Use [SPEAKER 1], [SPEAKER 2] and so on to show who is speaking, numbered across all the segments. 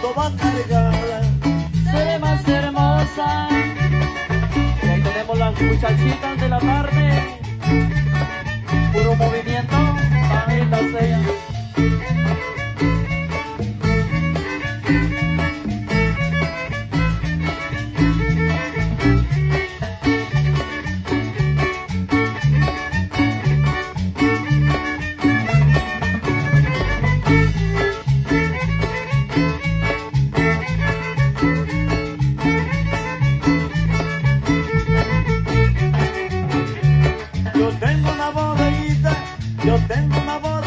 [SPEAKER 1] foto va cargada
[SPEAKER 2] Seré más hermosa. Y ahí tenemos las muchachitas de la tarde. Puro movimiento.
[SPEAKER 1] Yo tengo una voz.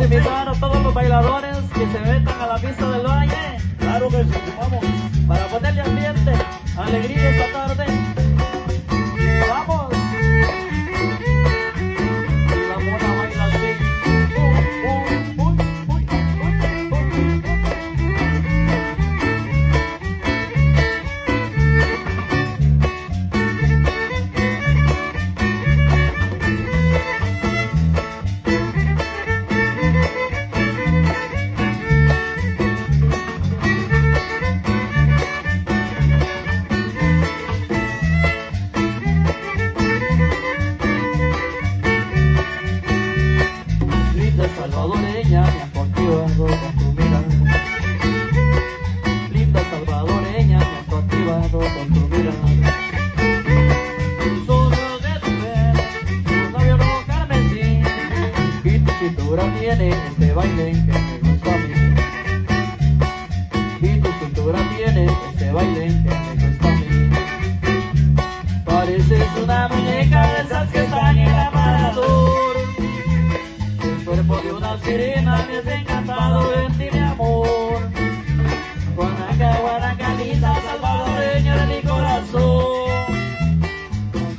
[SPEAKER 2] Invitar a todos los bailadores que se metan a la pista del baile
[SPEAKER 1] Claro que sí, vamos.
[SPEAKER 2] para ponerle ambiente, alegría esta tarde. ¡Vamos!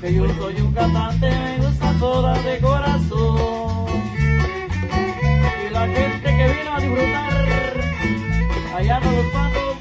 [SPEAKER 2] que yo soy un cantante, me gusta todas de corazón. Y la gente que vino a disfrutar, allá no los patos.